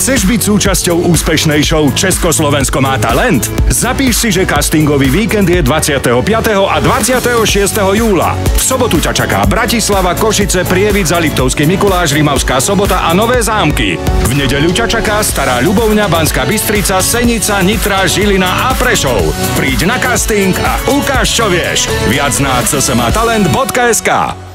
Chceš byť súčasťou úspešnej show Československo má talent? Zapíš si, že castingový víkend je 25. a 26. júla. V sobotu ťa čaká Bratislava, Košice, Prievidza, Liptovský Mikuláš, Rimavská sobota a Nové zámky. V nedeľu ťa čaká Stará Ľubovňa, Banská Bystrica, Senica, Nitra, Žilina a Prešov. Príď na casting a ukáž, čo vieš. Viac na csmatalent.sk